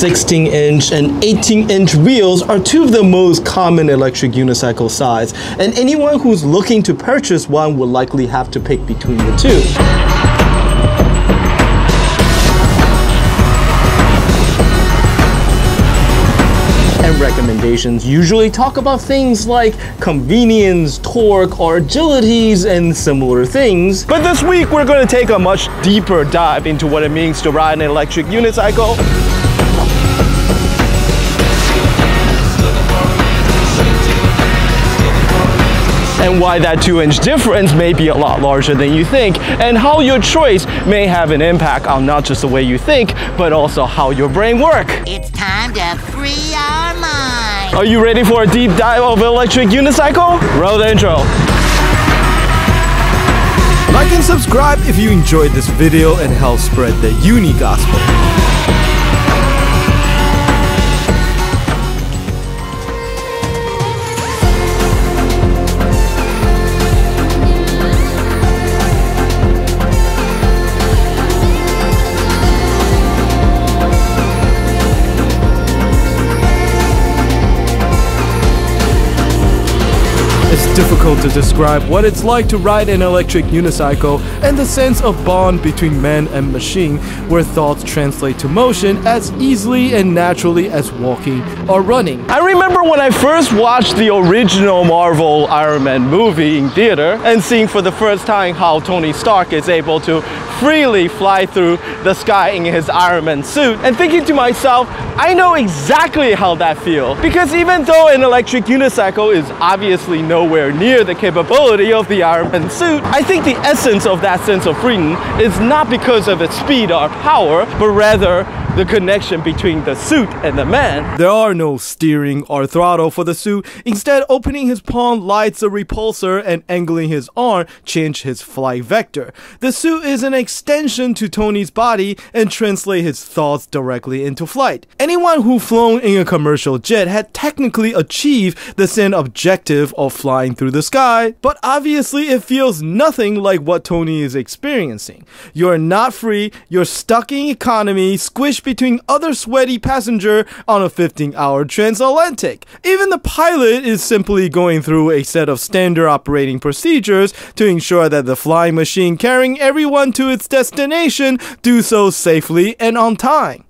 16 inch and 18 inch wheels are two of the most common electric unicycle size, and anyone who's looking to purchase one will likely have to pick between the two. recommendations usually talk about things like convenience, torque, or agilities, and similar things. But this week, we're going to take a much deeper dive into what it means to ride an electric unicycle. And why that 2 inch difference may be a lot larger than you think, and how your choice may have an impact on not just the way you think, but also how your brain works. It's time to free our mind. Are you ready for a deep dive of electric unicycle? Roll the intro. Like and subscribe if you enjoyed this video and help spread the uni gospel. Difficult to describe what it's like to ride an electric unicycle and the sense of bond between man and machine where thoughts translate to motion as easily and naturally as walking or running. I remember when I first watched the original Marvel Iron Man movie in theater and seeing for the first time how Tony Stark is able to freely fly through the sky in his Iron Man suit and thinking to myself, I know exactly how that feels. Because even though an electric unicycle is obviously nowhere near the capability of the Iron Man suit, I think the essence of that sense of freedom is not because of its speed or power, but rather the connection between the suit and the man. There are no steering or throttle for the suit. Instead, opening his palm lights a repulsor and angling his arm change his flight vector. The suit is an extension to Tony's body and translate his thoughts directly into flight. Anyone who flown in a commercial jet had technically achieved the same objective of flying through the sky, but obviously it feels nothing like what Tony is experiencing. You're not free, you're stuck in economy, squished between other sweaty passenger on a 15-hour transatlantic. Even the pilot is simply going through a set of standard operating procedures to ensure that the flying machine carrying everyone to its destination do so safely and on time.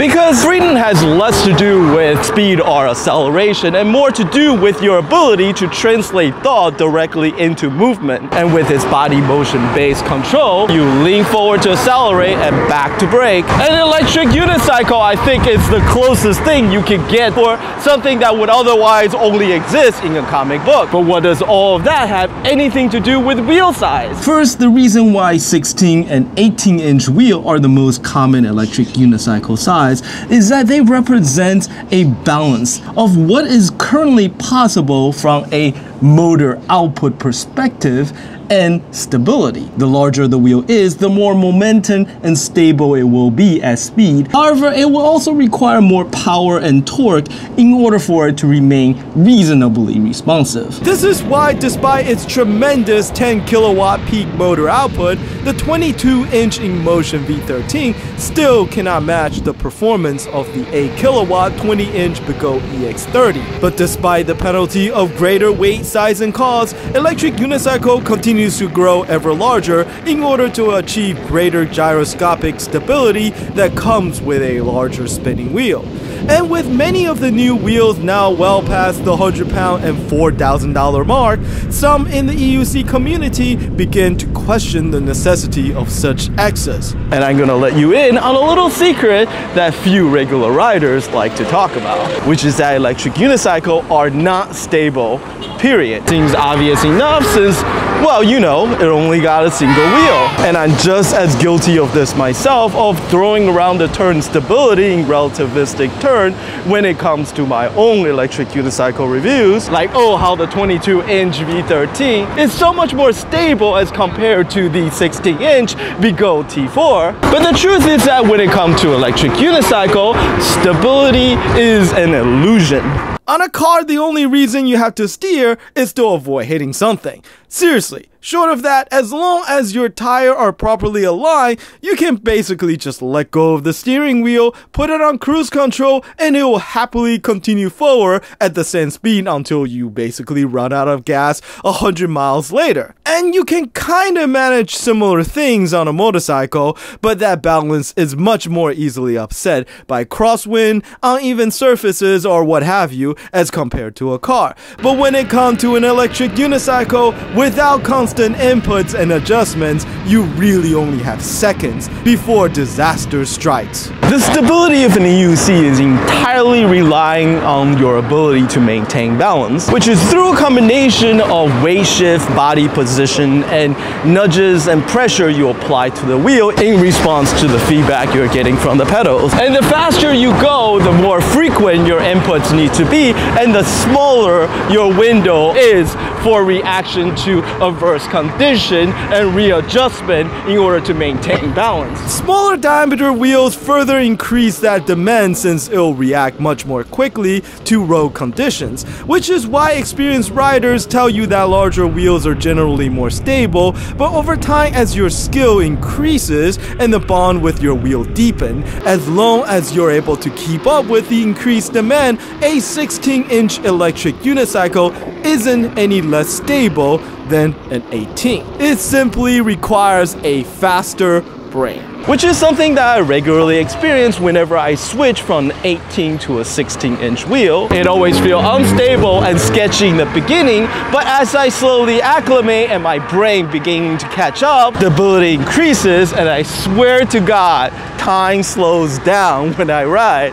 Because freedom has less to do with speed or acceleration and more to do with your ability to translate thought directly into movement. And with its body motion based control, you lean forward to accelerate and back to brake. An electric unicycle I think is the closest thing you can get for something that would otherwise only exist in a comic book. But what does all of that have anything to do with wheel size? First, the reason why 16 and 18 inch wheel are the most common electric unicycle size is that they represent a balance of what is currently possible from a motor output perspective and stability. The larger the wheel is, the more momentum and stable it will be at speed. However, it will also require more power and torque in order for it to remain reasonably responsive. This is why despite its tremendous 10 kilowatt peak motor output, the 22 inch InMotion V13 still cannot match the performance of the 8 kilowatt 20 inch Begode EX30. But despite the penalty of greater weight, size, and cost, electric unicycle continues continues to grow ever larger in order to achieve greater gyroscopic stability that comes with a larger spinning wheel. And with many of the new wheels now well past the 100 pound and $4,000 mark, some in the EUC community begin to question the necessity of such access. And I'm gonna let you in on a little secret that few regular riders like to talk about, which is that electric unicycle are not stable, period. Seems obvious enough since well, you know, it only got a single wheel. And I'm just as guilty of this myself of throwing around the turn stability in relativistic turn when it comes to my own electric unicycle reviews. Like, oh, how the 22 inch V13 is so much more stable as compared to the 16 inch Begode T4. But the truth is that when it comes to electric unicycle, stability is an illusion. On a car, the only reason you have to steer is to avoid hitting something. Seriously, Short of that, as long as your tire are properly aligned, you can basically just let go of the steering wheel, put it on cruise control, and it will happily continue forward at the same speed until you basically run out of gas 100 miles later. And you can kind of manage similar things on a motorcycle, but that balance is much more easily upset by crosswind, uneven surfaces, or what have you, as compared to a car. But when it comes to an electric unicycle, without constant inputs and adjustments, you really only have seconds before disaster strikes. The stability of an EUC is entirely relying on your ability to maintain balance, which is through a combination of weight shift, body position, and nudges and pressure you apply to the wheel in response to the feedback you're getting from the pedals. And the faster you go, the more frequent your inputs need to be, and the smaller your window is for reaction to adverse condition and readjustment in order to maintain balance. Smaller diameter wheels further increase that demand since it'll react much more quickly to road conditions, which is why experienced riders tell you that larger wheels are generally more stable, but over time as your skill increases and the bond with your wheel deepen, as long as you're able to keep up with the increased demand, a 16-inch electric unicycle isn't any less stable than an 18. It simply requires a faster brain. Which is something that I regularly experience whenever I switch from an 18 to a 16 inch wheel. It always feels unstable and sketchy in the beginning, but as I slowly acclimate and my brain beginning to catch up, the ability increases and I swear to God, time slows down when I ride.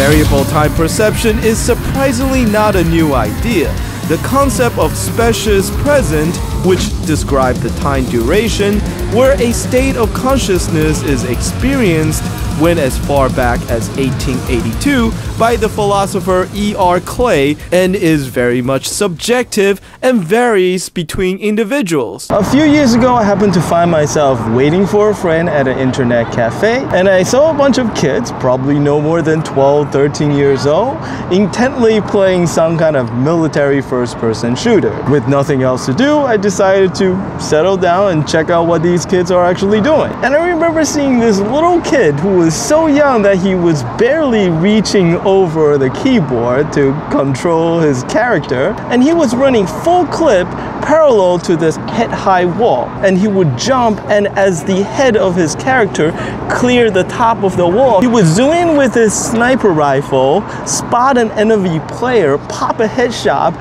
Variable time perception is surprisingly not a new idea. The concept of specious present, which describes the time duration, where a state of consciousness is experienced when as far back as 1882 by the philosopher E.R. Clay and is very much subjective and varies between individuals. A few years ago, I happened to find myself waiting for a friend at an internet cafe, and I saw a bunch of kids, probably no more than 12, 13 years old, intently playing some kind of military first person shooter. With nothing else to do, I decided to settle down and check out what these kids are actually doing. And I remember seeing this little kid who was so young that he was barely reaching over the keyboard to control his character, and he was running full clip parallel to this head high wall. And he would jump, and as the head of his character cleared the top of the wall, he would zoom in with his sniper rifle, spot an enemy player, pop a headshot,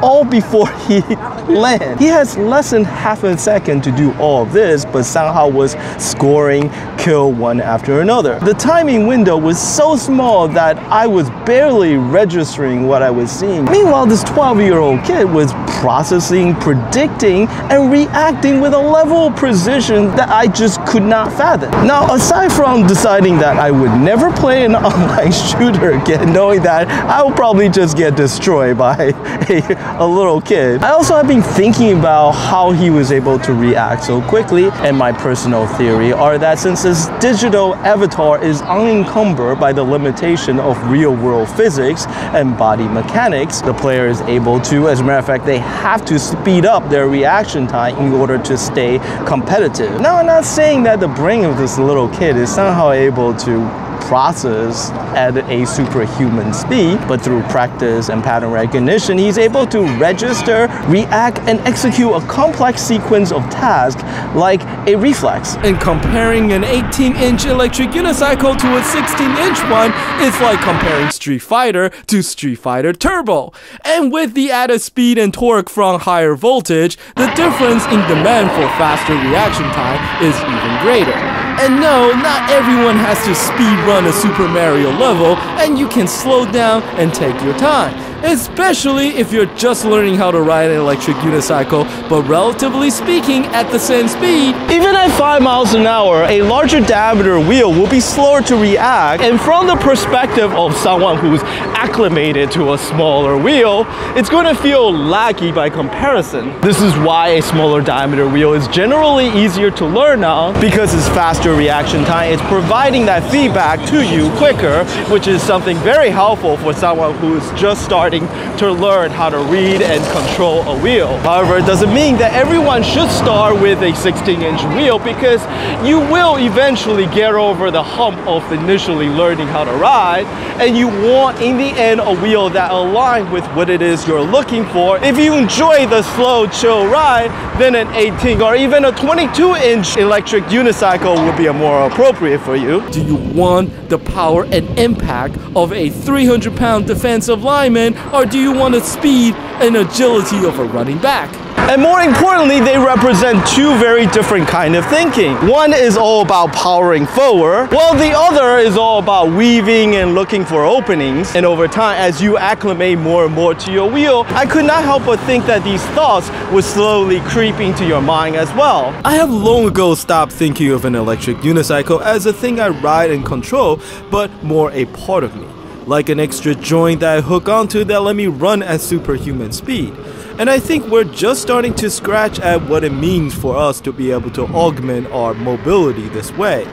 all before he land. He has less than half a second to do all of this, but somehow was scoring kill one after another. The timing window was so small that I was barely registering what I was seeing. Meanwhile, this 12 year old kid was processing, predicting, and reacting with a level of precision that I just could not fathom. Now, aside from deciding that I would never play an online shooter again, knowing that I will probably just get destroyed by a a little kid. I also have been thinking about how he was able to react so quickly, and my personal theory are that since his digital avatar is unencumbered by the limitation of real world physics and body mechanics, the player is able to, as a matter of fact, they have to speed up their reaction time in order to stay competitive. Now, I'm not saying that the brain of this little kid is somehow able to process at a superhuman speed, but through practice and pattern recognition, he's able to register, react, and execute a complex sequence of tasks like a reflex. And comparing an 18-inch electric unicycle to a 16-inch one is like comparing Street Fighter to Street Fighter Turbo. And with the added speed and torque from higher voltage, the difference in demand for faster reaction time is even greater. And no, not everyone has to speed run a Super Mario level, and you can slow down and take your time especially if you're just learning how to ride an electric unicycle, but relatively speaking, at the same speed. Even at 5 miles an hour, a larger diameter wheel will be slower to react, and from the perspective of someone who's acclimated to a smaller wheel, it's going to feel laggy by comparison. This is why a smaller diameter wheel is generally easier to learn now because it's faster reaction time. It's providing that feedback to you quicker, which is something very helpful for someone who's just starting starting to learn how to read and control a wheel. However, it doesn't mean that everyone should start with a 16 inch wheel because you will eventually get over the hump of initially learning how to ride and you want in the end a wheel that aligns with what it is you're looking for. If you enjoy the slow chill ride, then an 18 or even a 22 inch electric unicycle would be a more appropriate for you. Do you want the power and impact of a 300 pound defensive lineman or do you want the speed and agility of a running back? And more importantly, they represent two very different kind of thinking. One is all about powering forward, while the other is all about weaving and looking for openings. And over time, as you acclimate more and more to your wheel, I could not help but think that these thoughts would slowly creep into your mind as well. I have long ago stopped thinking of an electric unicycle as a thing I ride and control, but more a part of me like an extra joint that I hook onto that let me run at superhuman speed. And I think we're just starting to scratch at what it means for us to be able to augment our mobility this way.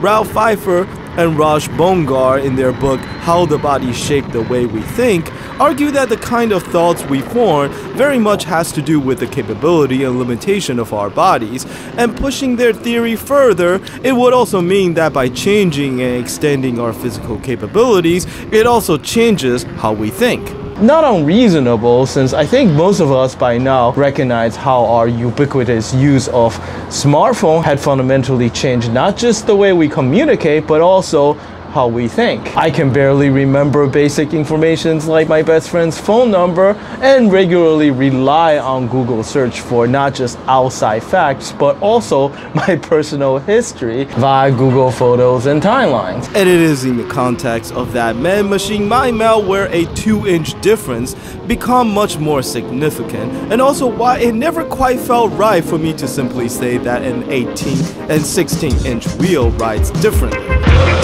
Rolf Pfeifer and Raj Bongard, in their book How the Body Shaped the Way We Think argue that the kind of thoughts we form very much has to do with the capability and limitation of our bodies, and pushing their theory further, it would also mean that by changing and extending our physical capabilities, it also changes how we think not unreasonable since I think most of us by now recognize how our ubiquitous use of smartphone had fundamentally changed not just the way we communicate but also how we think. I can barely remember basic informations like my best friend's phone number and regularly rely on Google search for not just outside facts, but also my personal history via Google Photos and timelines. And it is in the context of that man-machine mind meld where a 2-inch difference become much more significant, and also why it never quite felt right for me to simply say that an 18 and 16 inch wheel rides differently.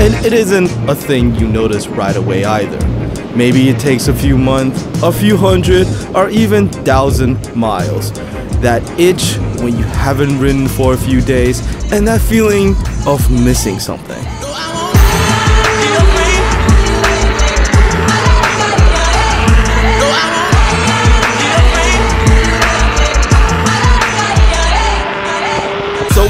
And it isn't a thing you notice right away either. Maybe it takes a few months, a few hundred, or even thousand miles. That itch when you haven't ridden for a few days, and that feeling of missing something.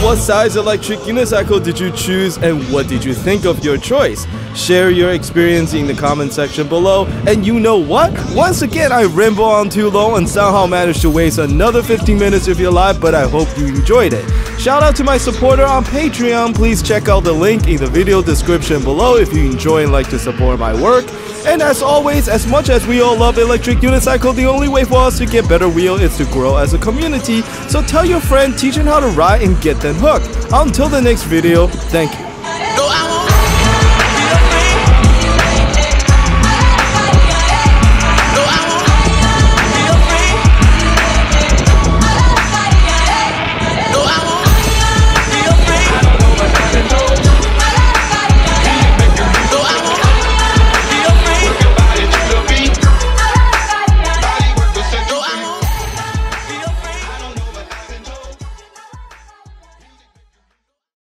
What size electric unicycle did you choose and what did you think of your choice? Share your experience in the comment section below. And you know what? Once again, I ramble on too long and somehow managed to waste another 15 minutes of your life, but I hope you enjoyed it. Shout out to my supporter on Patreon. Please check out the link in the video description below if you enjoy and like to support my work. And as always, as much as we all love electric unicycle, the only way for us to get better wheel is to grow as a community. So tell your friend, teach them how to ride and get them hooked. Until the next video, thank you.